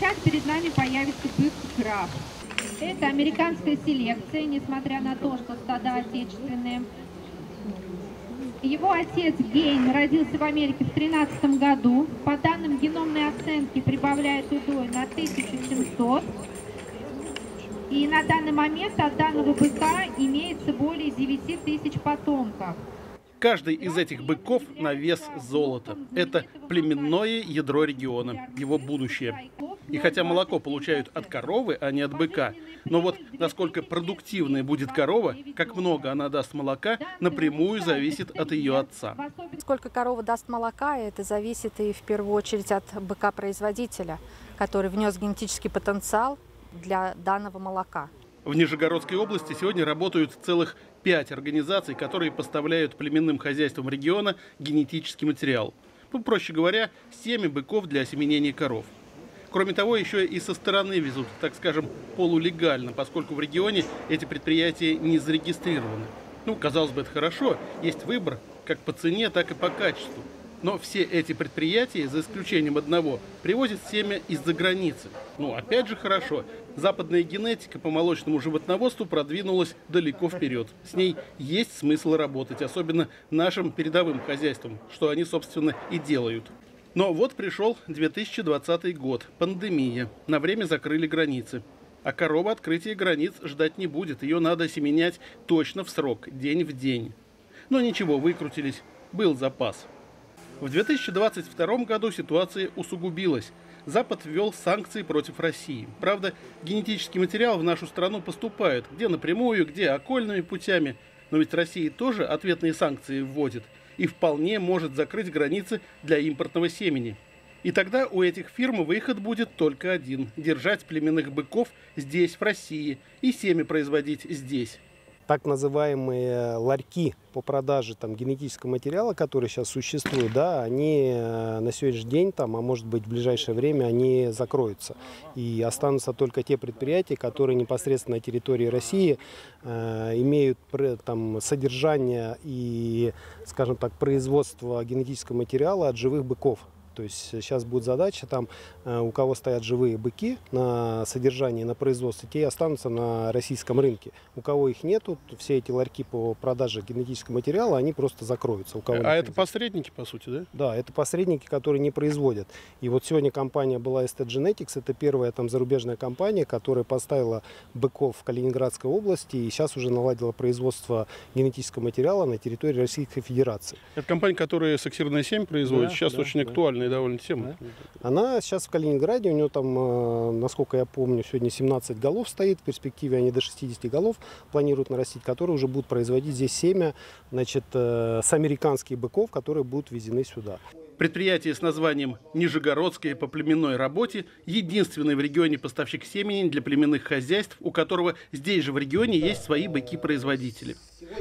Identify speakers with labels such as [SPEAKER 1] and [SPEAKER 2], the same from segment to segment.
[SPEAKER 1] сейчас перед нами появится бык Крафт. Это американская селекция, несмотря на то, что стада отечественные. Его отец Гейн родился в Америке в 13 году. По данным геномной оценки прибавляет удой на 1700. И на данный момент от данного быка имеется более 9 тысяч потомков.
[SPEAKER 2] Каждый из этих быков на вес золота. Это племенное ядро региона, его будущее. И хотя молоко получают от коровы, а не от быка, но вот насколько продуктивной будет корова, как много она даст молока, напрямую зависит от ее отца.
[SPEAKER 3] Сколько корова даст молока, это зависит и в первую очередь от быка-производителя, который внес генетический потенциал для данного молока.
[SPEAKER 2] В Нижегородской области сегодня работают целых пять организаций, которые поставляют племенным хозяйствам региона генетический материал. Ну, проще говоря, семя быков для осеменения коров. Кроме того, еще и со стороны везут, так скажем, полулегально, поскольку в регионе эти предприятия не зарегистрированы. Ну, казалось бы, это хорошо, есть выбор как по цене, так и по качеству. Но все эти предприятия, за исключением одного, привозят семя из-за границы. Ну, опять же хорошо. Западная генетика по молочному животноводству продвинулась далеко вперед. С ней есть смысл работать, особенно нашим передовым хозяйствам, что они, собственно, и делают. Но вот пришел 2020 год, пандемия. На время закрыли границы. А корова открытия границ ждать не будет. Ее надо семенять точно в срок, день в день. Но ничего, выкрутились. Был запас. В 2022 году ситуация усугубилась. Запад ввел санкции против России. Правда, генетический материал в нашу страну поступает, где напрямую, где окольными путями. Но ведь Россия тоже ответные санкции вводит и вполне может закрыть границы для импортного семени. И тогда у этих фирм выход будет только один – держать племенных быков здесь, в России, и семя производить здесь
[SPEAKER 4] так называемые ларьки по продаже там, генетического материала, которые сейчас существуют, да, они э, на сегодняшний день, там, а может быть в ближайшее время, они закроются. И останутся только те предприятия, которые непосредственно на территории России э, имеют там, содержание и, скажем так, производство генетического материала от живых быков. То есть сейчас будет задача, там, э, у кого стоят живые быки на содержании, на производстве, те останутся на российском рынке. У кого их нету, все эти ларьки по продаже генетического материала, они просто закроются. У кого
[SPEAKER 2] а это посредники, по сути, да?
[SPEAKER 4] Да, это посредники, которые не производят. И вот сегодня компания была ST Genetics, это первая там зарубежная компания, которая поставила быков в Калининградской области и сейчас уже наладила производство генетического материала на территории Российской Федерации.
[SPEAKER 2] Это компания, которая сексированное семя производит, да, сейчас да, очень да. актуальна актуальная довольно тема. Да.
[SPEAKER 4] Она сейчас в Калининграде, у нее там, э, насколько я помню, сегодня 17 голов стоит, в перспективе они до 60 голов планируют нарастить, которые уже будут производить здесь семя значит, э, с американских быков, которые будут везены сюда.
[SPEAKER 2] Предприятие с названием «Нижегородское по племенной работе» – единственный в регионе поставщик семени для племенных хозяйств, у которого здесь же в регионе есть свои быки-производители.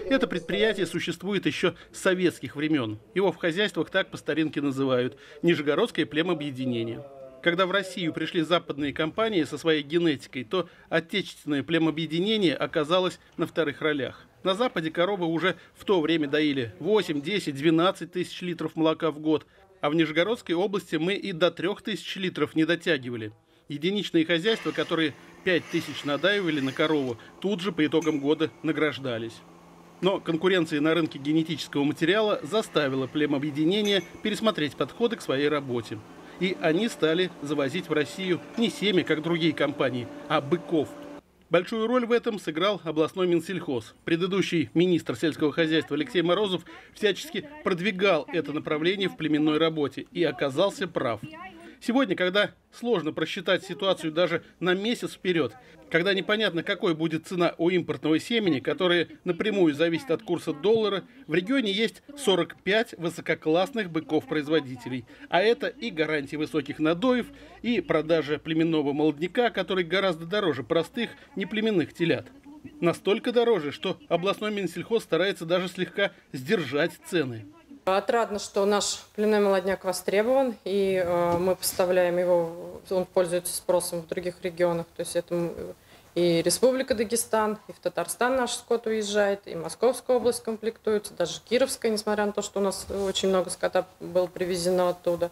[SPEAKER 2] Это предприятие существует еще с советских времен. Его в хозяйствах так по старинке называют – Нижегородское племобъединение. Когда в Россию пришли западные компании со своей генетикой, то отечественное племобъединение оказалось на вторых ролях. На Западе коровы уже в то время доили 8, 10, 12 тысяч литров молока в год – а в Нижегородской области мы и до 3000 литров не дотягивали. Единичные хозяйства, которые 5000 надаивали на корову, тут же по итогам года награждались. Но конкуренция на рынке генетического материала заставила племобъединение пересмотреть подходы к своей работе. И они стали завозить в Россию не семя, как другие компании, а быков – Большую роль в этом сыграл областной Минсельхоз. Предыдущий министр сельского хозяйства Алексей Морозов всячески продвигал это направление в племенной работе и оказался прав. Сегодня, когда сложно просчитать ситуацию даже на месяц вперед, когда непонятно, какой будет цена у импортного семени, которое напрямую зависит от курса доллара, в регионе есть 45 высококлассных быков-производителей. А это и гарантии высоких надоев, и продажа племенного молодняка, который гораздо дороже простых неплеменных телят. Настолько дороже, что областной Минсельхоз старается даже слегка сдержать цены.
[SPEAKER 5] Отрадно, что наш пленной молодняк востребован, и э, мы поставляем его, он пользуется спросом в других регионах. То есть это и Республика Дагестан, и в Татарстан наш скот уезжает, и Московская область комплектуется, даже Кировская, несмотря на то, что у нас очень много скота было привезено оттуда.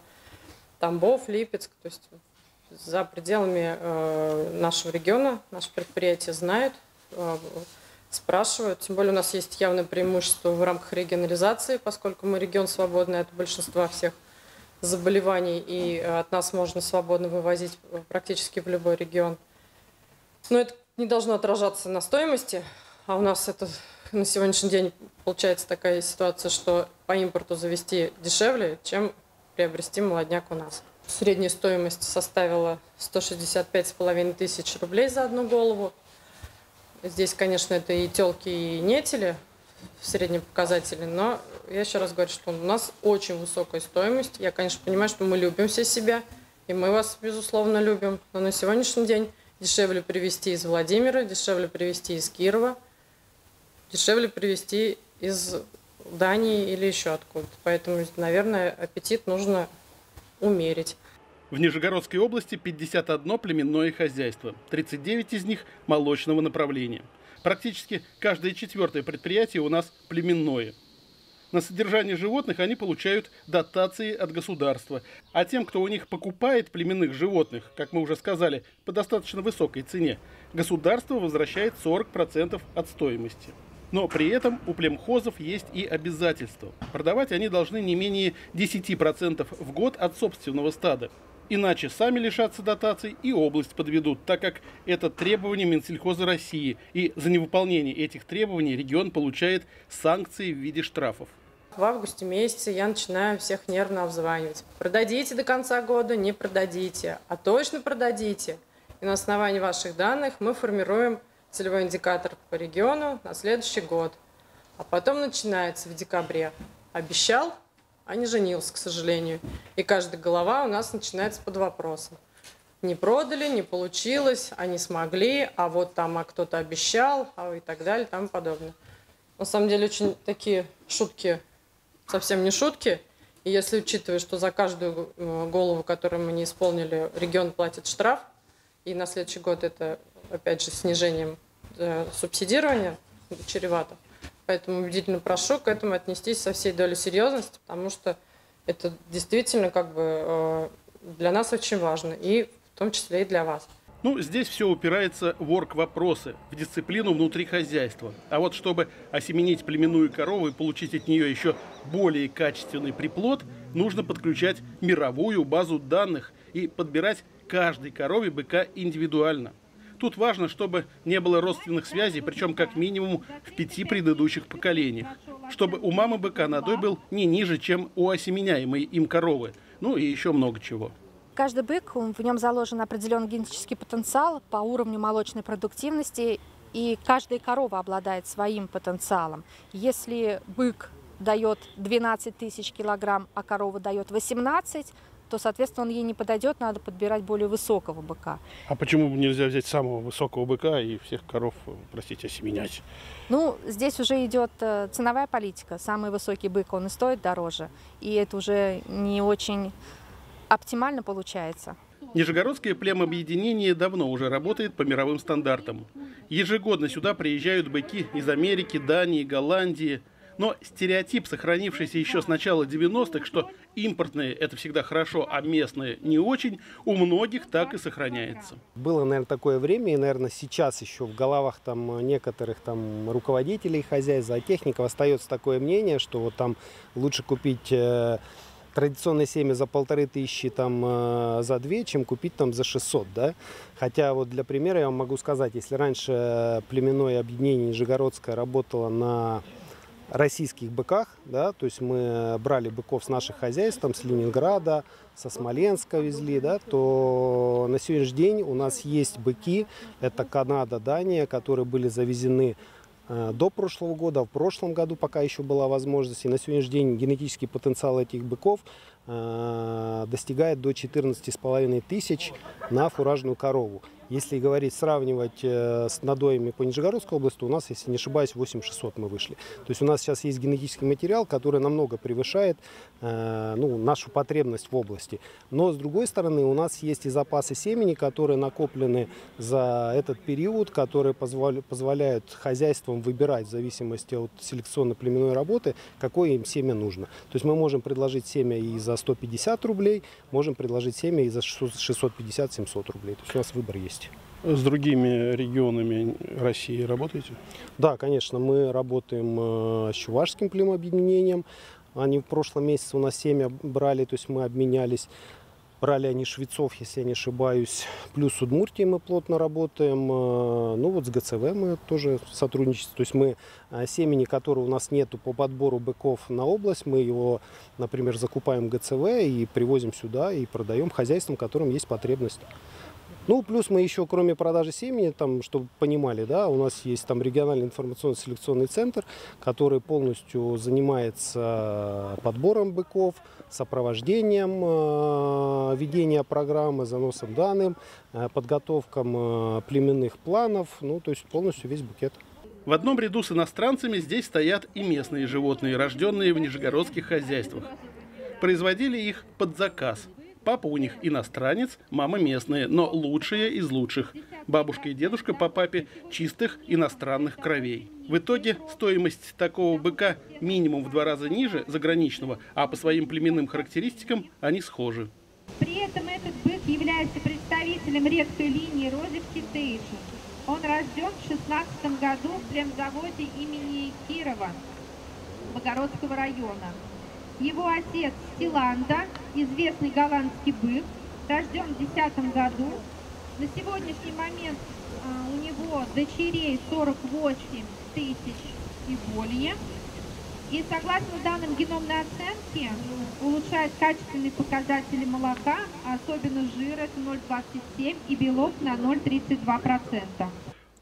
[SPEAKER 5] Тамбов, Липецк, то есть за пределами э, нашего региона, наше предприятие знают, э, спрашивают. Тем более у нас есть явное преимущество в рамках регионализации, поскольку мы регион свободный от большинства всех заболеваний, и от нас можно свободно вывозить практически в любой регион. Но это не должно отражаться на стоимости, а у нас это на сегодняшний день получается такая ситуация, что по импорту завести дешевле, чем приобрести молодняк у нас. Средняя стоимость составила 165,5 тысяч рублей за одну голову. Здесь, конечно, это и телки, и нетели в среднем показателе, но я еще раз говорю, что у нас очень высокая стоимость. Я, конечно, понимаю, что мы любим все себя, и мы вас, безусловно, любим, но на сегодняшний день дешевле привезти из Владимира, дешевле привезти из Кирова, дешевле привезти из Дании или еще откуда-то. Поэтому, наверное, аппетит нужно умерить.
[SPEAKER 2] В Нижегородской области 51 племенное хозяйство, 39 из них молочного направления. Практически каждое четвертое предприятие у нас племенное. На содержание животных они получают дотации от государства. А тем, кто у них покупает племенных животных, как мы уже сказали, по достаточно высокой цене, государство возвращает 40% от стоимости. Но при этом у племхозов есть и обязательства. Продавать они должны не менее 10% в год от собственного стада. Иначе сами лишатся дотаций и область подведут, так как это требование Минсельхоза России. И за невыполнение этих требований регион получает санкции в виде штрафов.
[SPEAKER 5] В августе месяце я начинаю всех нервно обзванивать. Продадите до конца года, не продадите. А точно продадите. И на основании ваших данных мы формируем целевой индикатор по региону на следующий год. А потом начинается в декабре. Обещал, а не женился, к сожалению. И каждая голова у нас начинается под вопросом. Не продали, не получилось, а смогли, а вот там а кто-то обещал, а и так далее, и тому подобное. На самом деле очень такие шутки, совсем не шутки. И если учитывать, что за каждую э, голову, которую мы не исполнили, регион платит штраф, и на следующий год это опять же, снижением э, субсидирования чревато. Поэтому убедительно прошу к этому отнестись со всей долей серьезности, потому что это действительно как бы э, для нас очень важно, и в том числе и для вас.
[SPEAKER 2] Ну, здесь все упирается в орг-вопросы, в дисциплину внутри хозяйства. А вот чтобы осеменить племенную корову и получить от нее еще более качественный приплод, нужно подключать мировую базу данных и подбирать каждой корове быка индивидуально. Тут важно, чтобы не было родственных связей, причем как минимум в пяти предыдущих поколениях. Чтобы у мамы быка надой был не ниже, чем у осеменяемой им коровы. Ну и еще много чего.
[SPEAKER 3] Каждый бык, в нем заложен определенный генетический потенциал по уровню молочной продуктивности, и каждая корова обладает своим потенциалом. Если бык дает 12 тысяч килограмм, а корова дает 18, то, соответственно, он ей не подойдет, надо подбирать более высокого быка.
[SPEAKER 2] А почему нельзя взять самого высокого быка и всех коров, простите, осеменять?
[SPEAKER 3] Ну, здесь уже идет э, ценовая политика. Самый высокий бык, он и стоит дороже. И это уже не очень оптимально получается.
[SPEAKER 2] Нижегородское племобъединение давно уже работает по мировым стандартам. Ежегодно сюда приезжают быки из Америки, Дании, Голландии – но стереотип, сохранившийся еще с начала 90-х, что импортные – это всегда хорошо, а местные – не очень, у многих так и сохраняется.
[SPEAKER 4] Было, наверное, такое время, и, наверное, сейчас еще в головах там некоторых там руководителей хозяйств, зоотехников остается такое мнение, что вот там лучше купить э, традиционное семя за полторы тысячи, там, э, за две, чем купить там за 600, да. Хотя вот для примера я вам могу сказать, если раньше племенное объединение Нижегородское работало на российских быках, да, то есть мы брали быков с наших хозяйств, там, с Ленинграда, со Смоленска везли, да, то на сегодняшний день у нас есть быки, это Канада, Дания, которые были завезены э, до прошлого года, в прошлом году пока еще была возможность, и на сегодняшний день генетический потенциал этих быков э, достигает до 14,5 тысяч на фуражную корову. Если говорить, сравнивать э, с надоями по Нижегородской области, у нас, если не ошибаюсь, 8600 мы вышли. То есть у нас сейчас есть генетический материал, который намного превышает э, ну, нашу потребность в области. Но, с другой стороны, у нас есть и запасы семени, которые накоплены за этот период, которые позволяют хозяйствам выбирать в зависимости от селекционно-племенной работы, какое им семя нужно. То есть мы можем предложить семя и за 150 рублей, можем предложить семя и за 650-700 рублей. То есть у нас выбор есть.
[SPEAKER 2] С другими регионами России работаете?
[SPEAKER 4] Да, конечно, мы работаем э, с Чувашским племобъединением. Они в прошлом месяце у нас семя брали, то есть мы обменялись. Брали они швецов, если я не ошибаюсь. Плюс с Удмуртией мы плотно работаем. Э, ну вот с ГЦВ мы тоже сотрудничаем. То есть мы э, семени, которого у нас нету по подбору быков на область, мы его, например, закупаем ГЦВ и привозим сюда и продаем хозяйствам, которым есть потребность. Ну, плюс мы еще, кроме продажи семени, там, чтобы понимали, да, у нас есть там региональный информационно-селекционный центр, который полностью занимается подбором быков, сопровождением э, ведения программы, заносом данных, э, подготовком э, племенных планов, ну, то есть полностью весь букет.
[SPEAKER 2] В одном ряду с иностранцами здесь стоят и местные животные, рожденные в нижегородских хозяйствах. Производили их под заказ – Папа у них иностранец, мама местная, но лучшие из лучших. Бабушка и дедушка по папе чистых иностранных кровей. В итоге стоимость такого быка минимум в два раза ниже заграничного, а по своим племенным характеристикам они схожи.
[SPEAKER 1] При этом этот бык является представителем редкой линии Розик Тейшн. Он рожден в 16 году в племзаводе имени Кирова Богородского района. Его отец Стиланда, известный голландский бык, рожден в 2010 году. На сегодняшний момент а, у него дочерей 48 тысяч и более. И согласно данным геномной оценки, улучшает качественные показатели молока, особенно жир, это 0,27 и белок на 0,32%.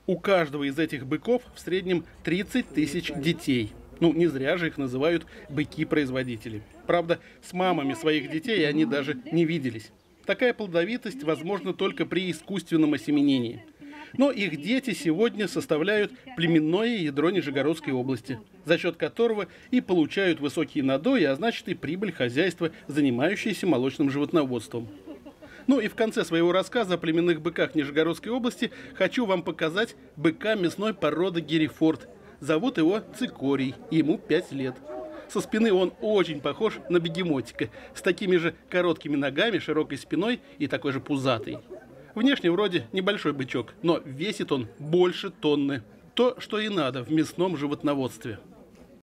[SPEAKER 2] У каждого из этих быков в среднем 30 тысяч детей. Ну, не зря же их называют быки-производители. Правда, с мамами своих детей они даже не виделись. Такая плодовитость возможна только при искусственном осеменении. Но их дети сегодня составляют племенное ядро Нижегородской области, за счет которого и получают высокие надои, а значит и прибыль хозяйства, занимающиеся молочным животноводством. Ну и в конце своего рассказа о племенных быках Нижегородской области хочу вам показать быка мясной породы Герифорд – Зовут его Цикорий, ему 5 лет. Со спины он очень похож на бегемотика, с такими же короткими ногами, широкой спиной и такой же пузатый. Внешне вроде небольшой бычок, но весит он больше тонны. То, что и надо в мясном животноводстве.